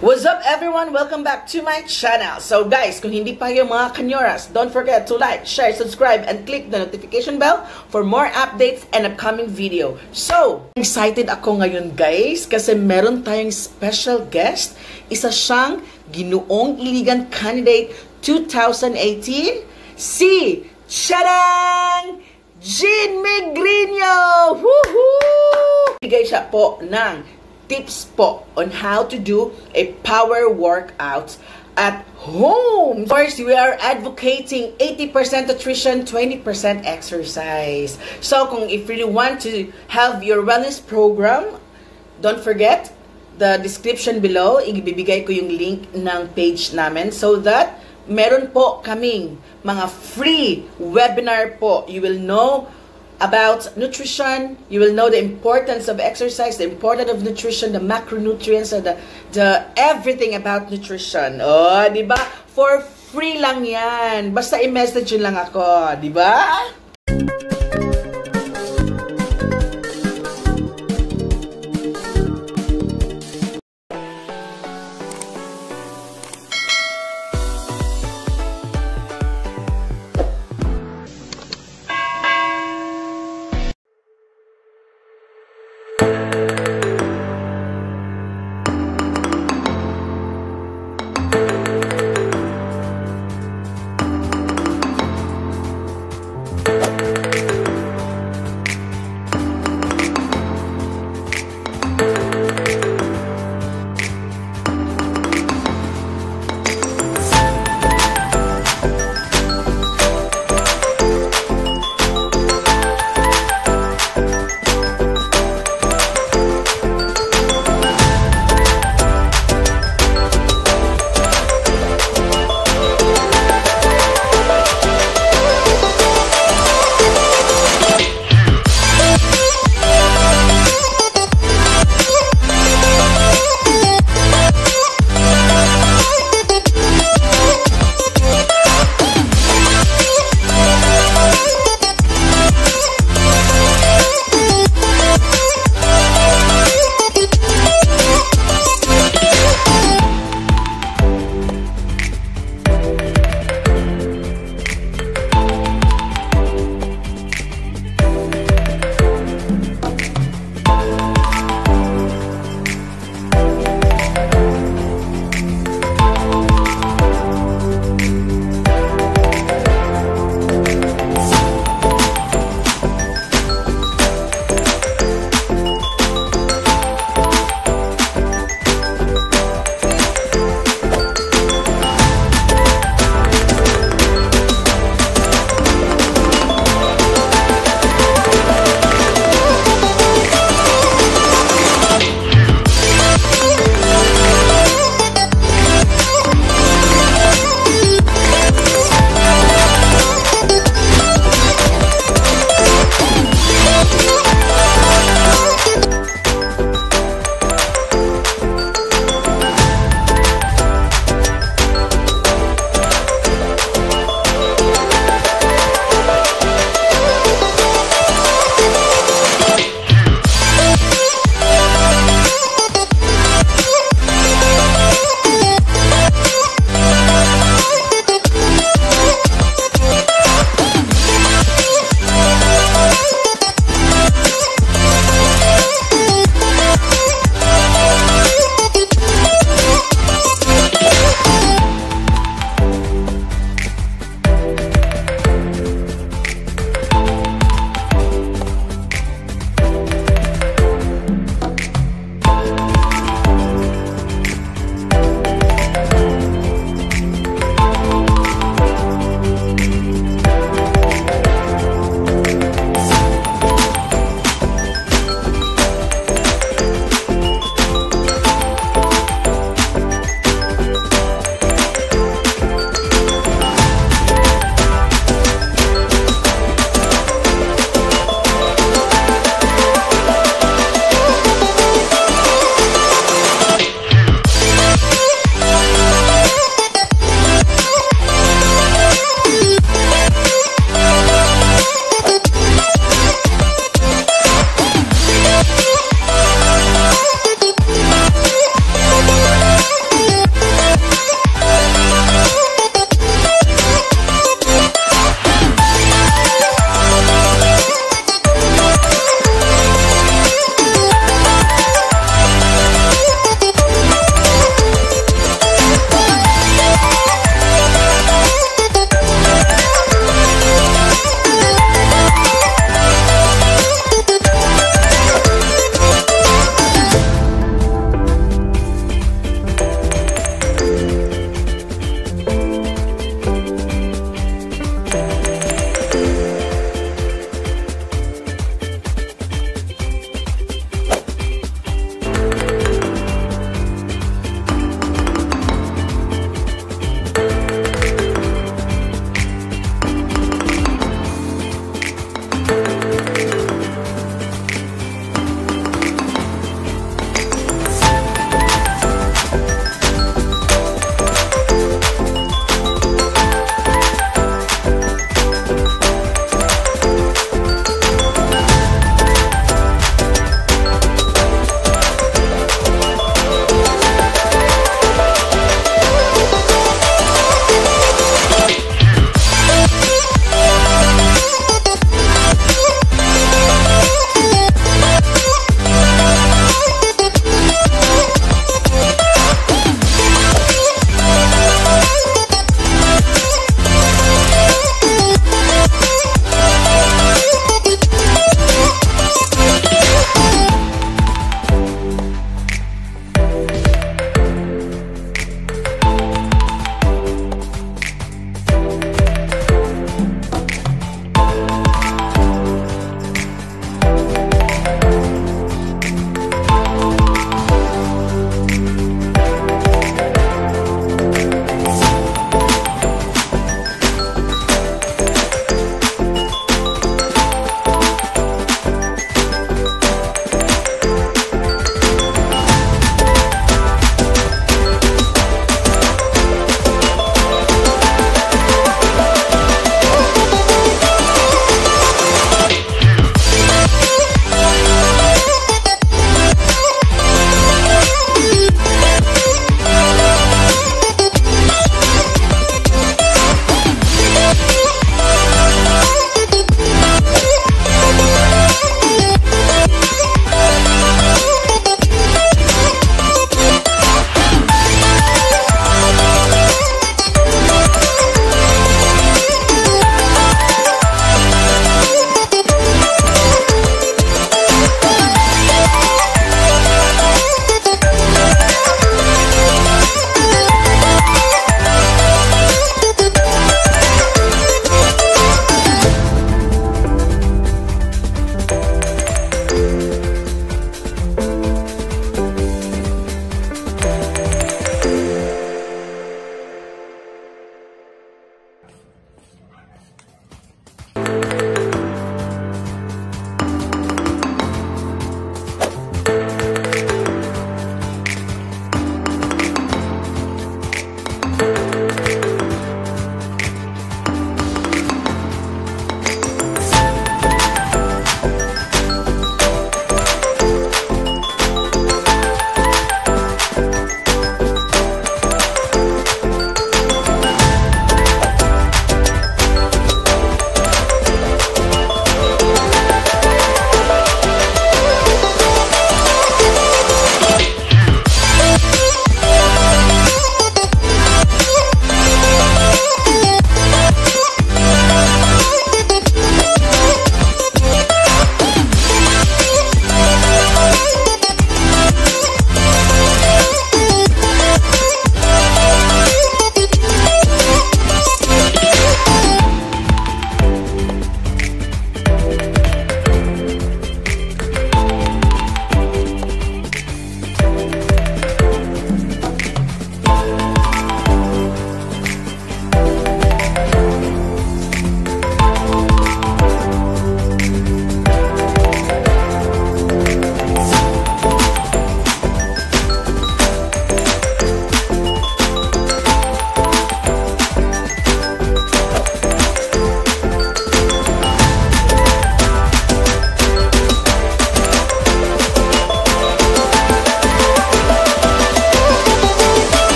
What's up everyone? Welcome back to my channel. So guys, kung hindi pa kayo mga kanyoras, don't forget to like, share, subscribe, and click the notification bell for more updates and upcoming video. So, excited ako ngayon guys kasi meron tayong special guest. Isa siyang ginuong iligan candidate 2018, si Chadang Jean Migrino! Woohoo! Bigay siya po ng tips po on how to do a power workout at home. First, we are advocating 80% nutrition, 20% exercise. So, kung if you really want to have your wellness program, don't forget the description below. Ibibigay ko yung link ng page namin so that meron po kaming mga free webinar po. You will know about nutrition. You will know the importance of exercise, the importance of nutrition, the macronutrients, the, the everything about nutrition. Oh, di ba? For free lang yan. Basta i-message lang ako, di ba?